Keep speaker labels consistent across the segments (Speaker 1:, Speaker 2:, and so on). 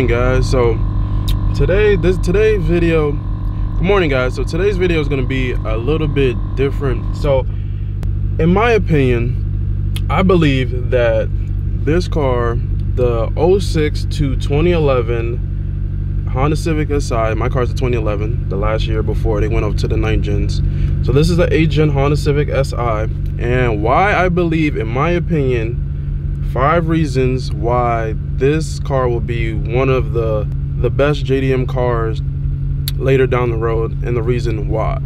Speaker 1: morning guys. So today this today's video good morning guys. So today's video is going to be a little bit different. So in my opinion i believe that this car the 06 to 2011 honda civic si my car's a 2011 the last year before they went up to the 9 gens. So this is the 8 gen honda civic si and why i believe in my opinion five reasons why this car will be one of the the best JDM cars later down the road and the reason why.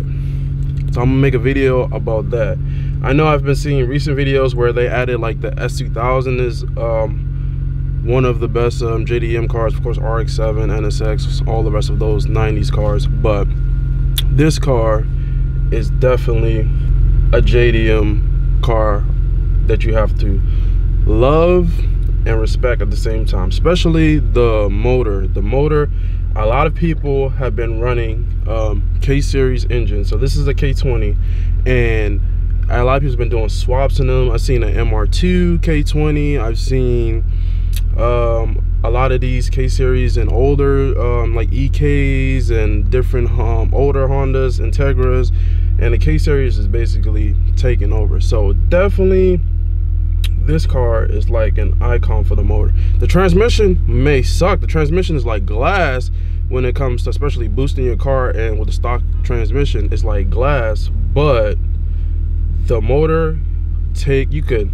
Speaker 1: So I'm gonna make a video about that. I know I've been seeing recent videos where they added like the S2000 is um, one of the best um, JDM cars, of course RX-7, NSX, all the rest of those 90s cars, but this car is definitely a JDM car that you have to love and respect at the same time especially the motor. The motor a lot of people have been running um, k-series engines. So this is a k20 and a lot of people have been doing swaps in them. I've seen an mr2 k20 i've seen um, a lot of these k-series and older um, like eks and different um, older hondas integras and the k-series is basically taking over. So definitely this car is like an icon for the motor. The transmission may suck. The transmission is like glass when it comes to especially boosting your car and with the stock transmission, it's like glass, but the motor take, you could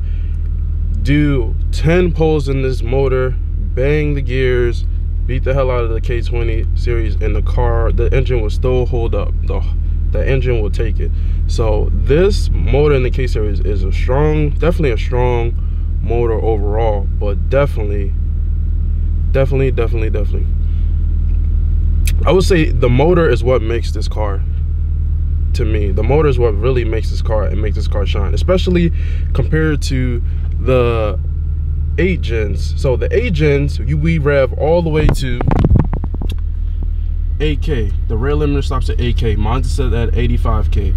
Speaker 1: do 10 pulls in this motor, bang the gears, beat the hell out of the K20 series and the car, the engine will still hold up. The, the engine will take it. So this motor in the K series is a strong, definitely a strong motor overall, but definitely, definitely, definitely, definitely. I would say the motor is what makes this car to me. The motor is what really makes this car and makes this car shine, especially compared to the 8 gens. So the 8 gens, you, we rev all the way to 8K. The rev limiter stops at 8K. Mine's set at 85K.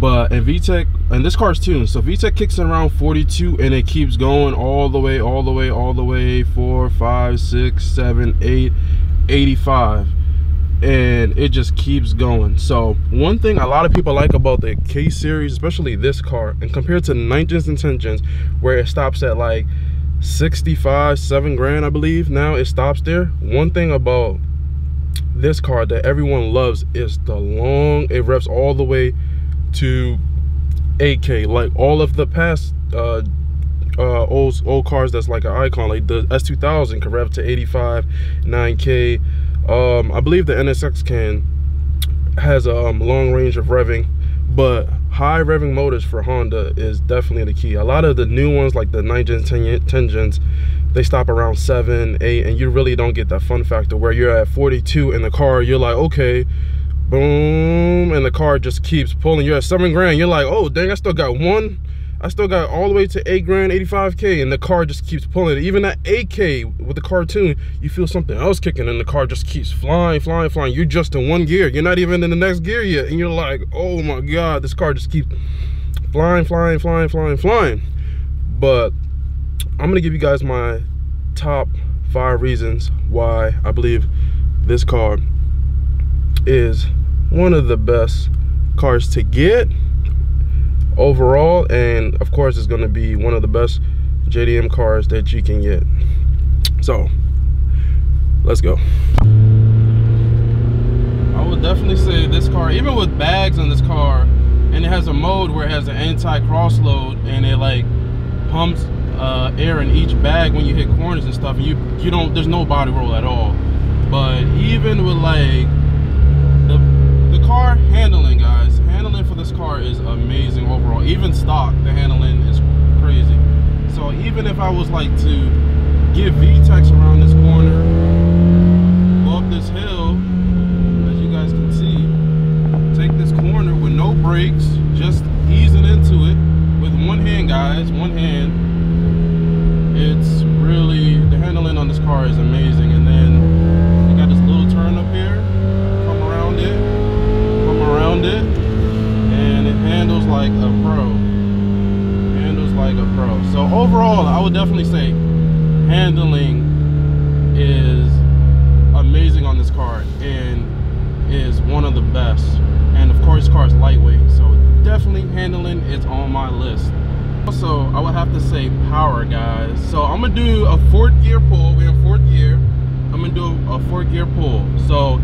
Speaker 1: But in VTEC, and this car's tuned, so VTEC kicks in around 42 and it keeps going all the way, all the way, all the way, 4, 5, 6, 7, 8, 85. And it just keeps going. So one thing a lot of people like about the K series, especially this car, and compared to 9 gens and 10 gens, where it stops at like 65, 7 grand, I believe. Now it stops there. One thing about this car that everyone loves is the long, it revs all the way to 8K. Like all of the past uh, uh, old old cars that's like an icon, like the S2000 can rev to 85, 9K. Um, I believe the NSX can has a um, long range of revving, but high revving motors for Honda is definitely the key. A lot of the new ones like the 9 gens, 10, 10 gens, they stop around 7, 8, and you really don't get that fun factor where you're at 42 in the car, you're like, okay, boom, and the car just keeps pulling. You're at seven grand. You're like, oh, dang, I still got one. I still got all the way to eight grand, 85K, and the car just keeps pulling. Even at 8K with the cartoon, you feel something else kicking, and the car just keeps flying, flying, flying. You're just in one gear. You're not even in the next gear yet. And you're like, oh my God, this car just keeps flying, flying, flying, flying, flying. But I'm gonna give you guys my top five reasons why I believe this car is one of the best cars to get overall and of course it's going to be one of the best JDM cars that you can get. So let's go. I would definitely say this car even with bags on this car and it has a mode where it has an anti-cross load and it like pumps uh, air in each bag when you hit corners and stuff and you you don't there's no body roll at all. But even with like car handling, guys. Handling for this car is amazing overall. Even stock, the handling is crazy. So even if I was like to give VTECs around this corner, go up this hill, as you guys can see, take this corner with no brakes, just easing into it with one hand, guys, one hand. It's really, the handling on this car is amazing. And then you got this little turn up here, come around it around it and it handles like a pro handles like a pro so overall i would definitely say handling is amazing on this car and is one of the best. And of course, car is lightweight, so definitely handling it's on my list. Also, I would have to say power, guys. So I'm gonna do a fourth gear pull. We're in fourth gear. I'm gonna do a fourth gear pull. So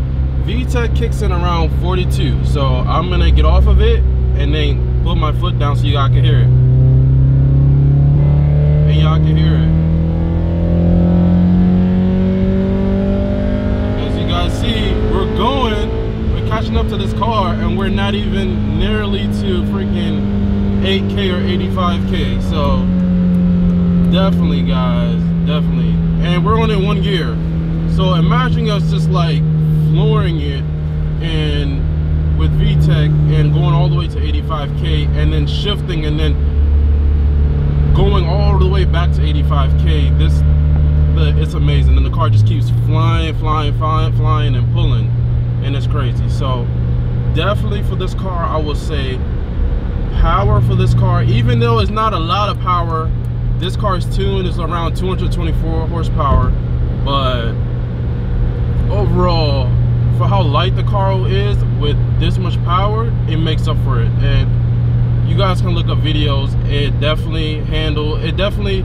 Speaker 1: VTEC kicks in around 42. So I'm gonna get off of it and then put my foot down so you guys can hear it. And y'all can hear it. As you guys see, we're going, we're catching up to this car and we're not even nearly to freaking 8k or 85k so definitely guys definitely. And we're only in one gear so imagine us just like flooring it and with VTEC and going all the way to 85k and then shifting and then going all the way back to 85k this the it's amazing. And the car just keeps flying flying flying flying and pulling. And it's crazy. So definitely for this car i would say power for this car even though it's not a lot of power this car's tuned is around 224 horsepower but overall for how light the car is with this much power it makes up for it. And you guys can look up videos it definitely handle it definitely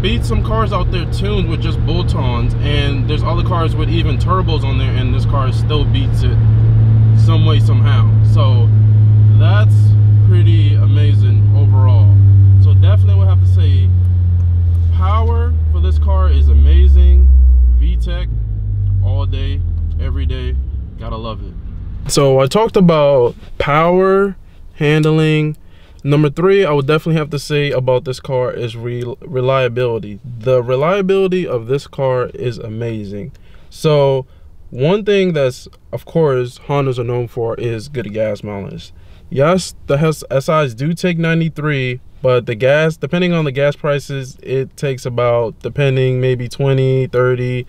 Speaker 1: beats some cars out there tuned with just bolt-ons and there's other cars with even turbos on there and this car still beats it some way somehow. So that's pretty amazing overall. So definitely would have to say power for this car is amazing. VTEC all day, every day. Gotta love it. So I talked about power, handling. Number three, I would definitely have to say about this car is re reliability. The reliability of this car is amazing. So one thing that's, of course, Hondas are known for is good gas mileage yes the SIs do take 93 but the gas depending on the gas prices it takes about depending maybe 20 30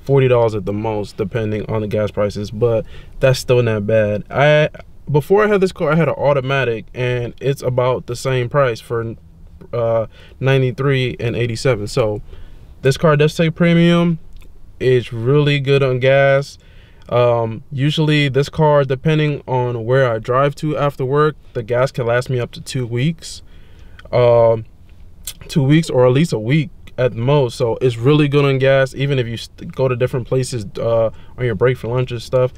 Speaker 1: 40 dollars at the most depending on the gas prices but that's still not bad. I before i had this car i had an automatic and it's about the same price for uh 93 and 87 so this car does take premium. It's really good on gas um, usually this car, depending on where I drive to after work, the gas can last me up to two weeks. Um, two weeks or at least a week at most. So it's really good on gas. Even if you go to different places uh, on your break for lunch and stuff,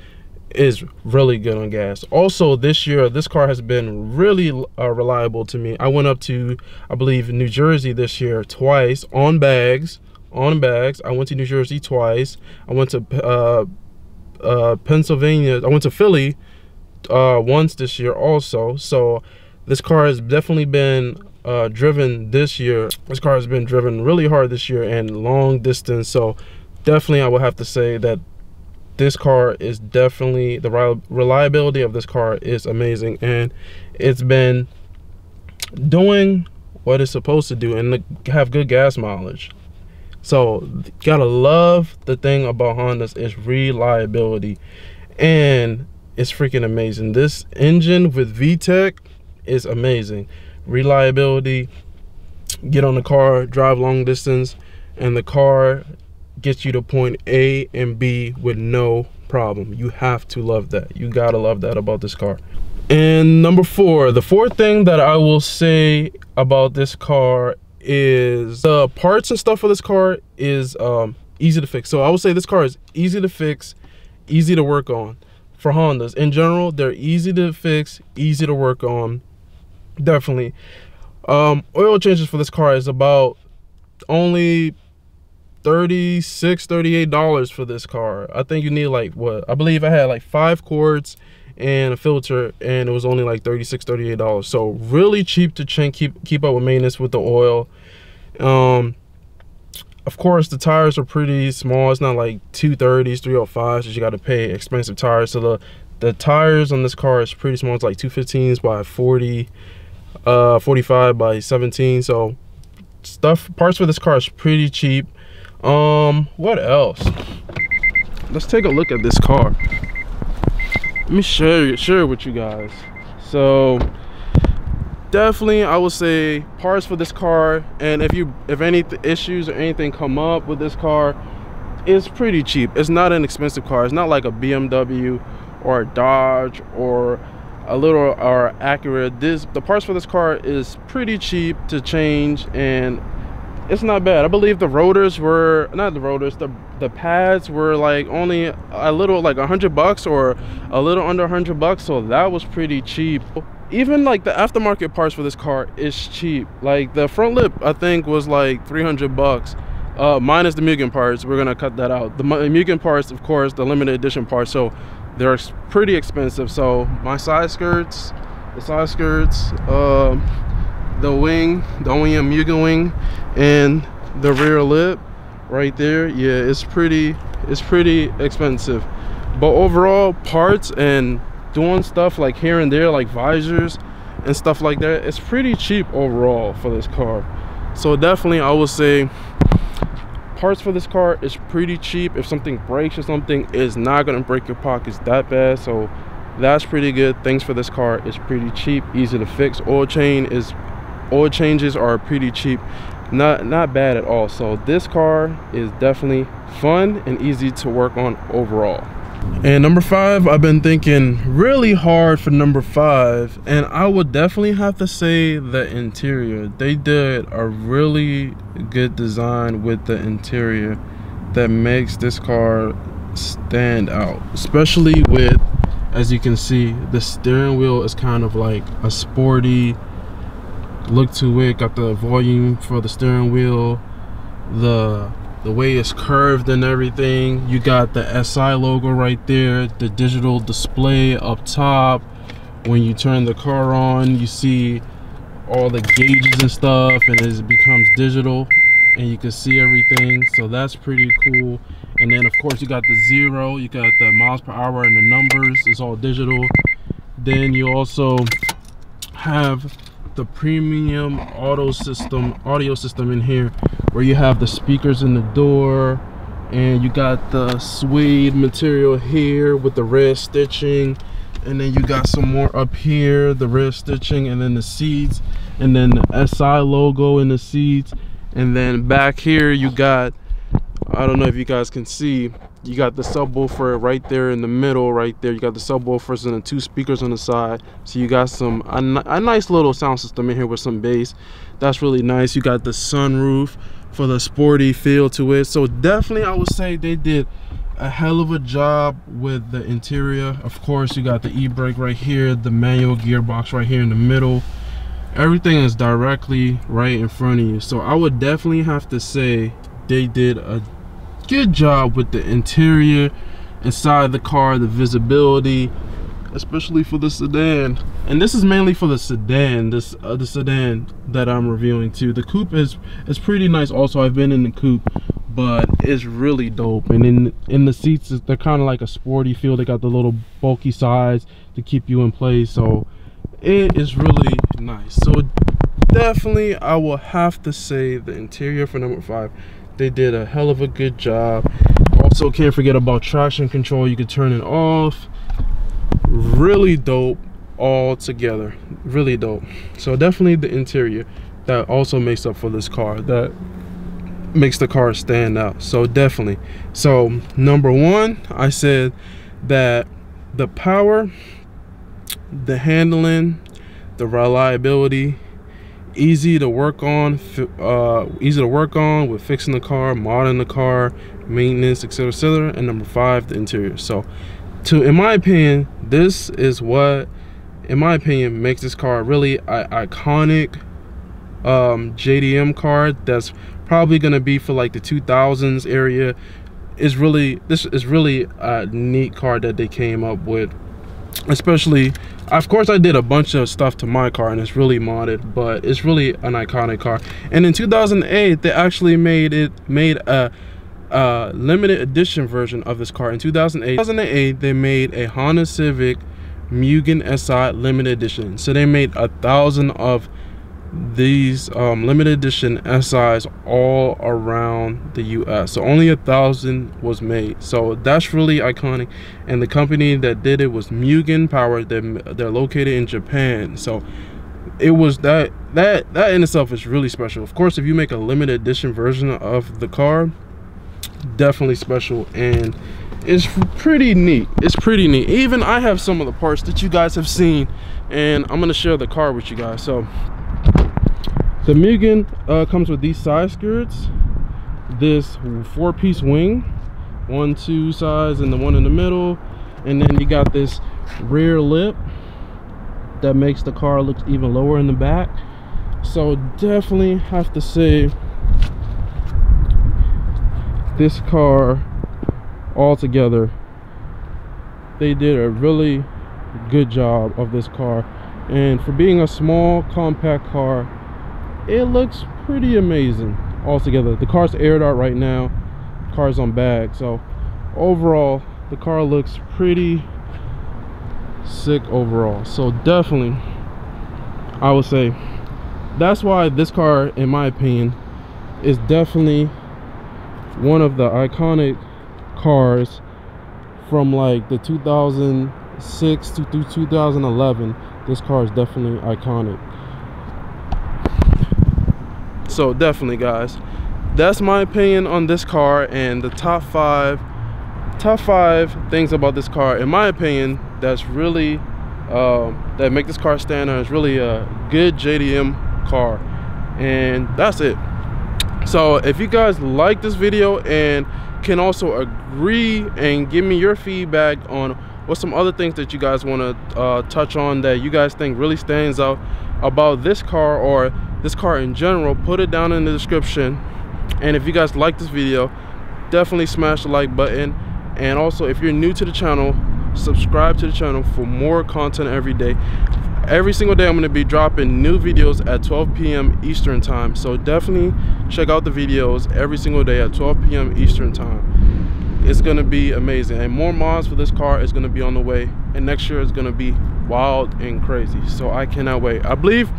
Speaker 1: is really good on gas. Also, this year, this car has been really uh, reliable to me. I went up to, I believe, New Jersey this year twice on bags. On bags. I went to New Jersey twice. I went to uh, uh, Pennsylvania. I went to Philly uh, once this year also. So this car has definitely been uh, driven this year. This car has been driven really hard this year and long distance. So definitely I would have to say that this car is definitely, the reliability of this car is amazing. And it's been doing what it's supposed to do and have good gas mileage. So gotta love the thing about Hondas is reliability. And it's freaking amazing. This engine with VTEC is amazing. Reliability, get on the car, drive long distance, and the car gets you to point A and B with no problem. You have to love that. You gotta love that about this car. And number four, the fourth thing that I will say about this car is the parts and stuff for this car is um, easy to fix. So I would say this car is easy to fix, easy to work on. For Hondas in general, they're easy to fix, easy to work on. Definitely. Um, oil changes for this car is about only 36 38 dollars for this car i think you need like what i believe i had like five quarts and a filter and it was only like 36 38 dollars. So really cheap to change keep keep up with maintenance with the oil. Um of course the tires are pretty small. It's not like 230s 305s so you got to pay expensive tires. So the the tires on this car is pretty small. It's like 215s by 40 uh 45 by 17 so stuff parts for this car is pretty cheap. Um what else? Let's take a look at this car let me share share with you guys. So definitely i would say parts for this car and if you if any issues or anything come up with this car it's pretty cheap. It's not an expensive car. It's not like a bmw or a dodge or a little or Acura. This the parts for this car is pretty cheap to change and it's not bad. I believe the rotors were not the rotors the the pads were like only a little like a hundred bucks or a little under a hundred bucks so that was pretty cheap. Even like the aftermarket parts for this car is cheap. Like the front lip i think was like 300 bucks uh minus the mugen parts. We're gonna cut that out. The mugen parts of course the limited edition parts so they're pretty expensive. So my side skirts the side skirts um the wing the OEM Mugen wing and the rear lip right there yeah it's pretty it's pretty expensive. But overall parts and doing stuff like here and there like visors and stuff like that it's pretty cheap overall for this car. So definitely i would say parts for this car is pretty cheap. If something breaks or something is not going to break your pockets that bad. So that's pretty good. Things for this car is pretty cheap easy to fix. Oil chain is oil changes are pretty cheap not not bad at all. So this car is definitely fun and easy to work on overall. And number five i've been thinking really hard for number five and i would definitely have to say the interior. They did a really good design with the interior that makes this car stand out especially with as you can see the steering wheel is kind of like a sporty look to it got the volume for the steering wheel the the way it's curved and everything. You got the SI logo right there the digital display up top. When you turn the car on you see all the gauges and stuff and it becomes digital and you can see everything. So that's pretty cool. And then of course you got the zero you got the miles per hour and the numbers it's all digital. Then you also have the premium auto system audio system in here where you have the speakers in the door and you got the suede material here with the red stitching. And then you got some more up here the red stitching and then the seats and then the SI logo in the seats and then back here you got I don't know if you guys can see you got the subwoofer right there in the middle right there. You got the subwoofers and the two speakers on the side. So you got some a, a nice little sound system in here with some bass. That's really nice. You got the sunroof for the sporty feel to it. So definitely i would say they did a hell of a job with the interior. Of course you got the e-brake right here the manual gearbox right here in the middle. Everything is directly right in front of you. So i would definitely have to say they did a good job with the interior inside the car the visibility especially for the sedan. And this is mainly for the sedan this uh, the sedan that i'm reviewing too. The coupe is is pretty nice also. I've been in the coupe but it's really dope. And in in the seats they're kind of like a sporty feel. They got the little bulky sides to keep you in place. So it is really nice. So definitely i will have to say the interior for number five they did a hell of a good job. Also can't forget about traction control. You can turn it off. Really dope all together. Really dope. So definitely the interior that also makes up for this car that makes the car stand out. So definitely. So number one i said that the power the handling the reliability easy to work on uh, easy to work on with fixing the car modding the car maintenance etc etc and number five the interior. So to in my opinion this is what in my opinion makes this car really iconic um, jdm car that's probably gonna be for like the 2000s area. Is really this is really a neat car that they came up with especially of course i did a bunch of stuff to my car and it's really modded but it's really an iconic car. And in 2008 they actually made it made a, limited edition version of this car. In 2008 2008 they made a honda civic mugen si limited edition. So they made a thousand of these um, limited edition SIs all around the US. So only a thousand was made. So that's really iconic. And the company that did it was Mugen Power. They're, they're located in Japan. So it was that that that in itself is really special. Of course, if you make a limited edition version of the car, definitely special and it's pretty neat it's pretty neat even i have some of the parts that you guys have seen and i'm to share the car with you guys so the mugen uh, comes with these side skirts this four-piece wing one two sides and the one in the middle and then you got this rear lip that makes the car look even lower in the back. So definitely have to say this car altogether they did a really good job of this car. And for being a small compact car it looks pretty amazing altogether. The car's aired out right now. Car's on bag. So overall the car looks pretty sick overall. So definitely i would say that's why this car in my opinion is definitely one of the iconic cars from like the 2006 to through 2011 this car is definitely iconic so definitely guys. That's my opinion on this car and the top five top five things about this car. In my opinion that's really uh, that make this car stand out is really a good JDM car. And that's it. So if you guys like this video and can also agree and give me your feedback on what some other things that you guys want to uh, touch on that you guys think really stands out about this car or this car in general put it down in the description. And if you guys like this video definitely smash the like button. And also if you're new to the channel subscribe to the channel for more content every day. Every single day i'm going to be dropping new videos at 12 p.m eastern time. So definitely check out the videos every single day at 12 p.m eastern time. It's going to be amazing. And more mods for this car is going to be on the way. And next year is going to be wild and crazy. So i cannot wait. I believe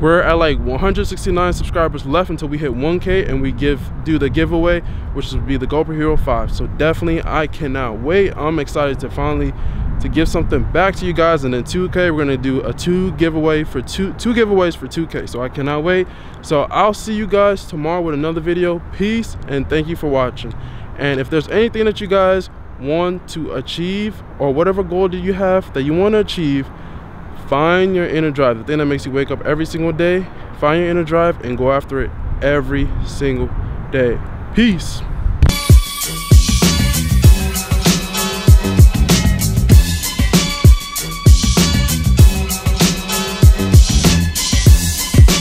Speaker 1: we're at like 169 subscribers left until we hit 1k and we give do the giveaway which will be the GoPro Hero 5 so definitely I cannot wait. I'm excited to finally to give something back to you guys. And then 2k we're gonna do a two giveaway for two two giveaways for 2k so I cannot wait. So I'll see you guys tomorrow with another video. Peace and thank you for watching. And if there's anything that you guys want to achieve or whatever goal that you have that you want to achieve find your inner drive the thing that makes you wake up every single day. Find your inner drive and go after it every single day. Peace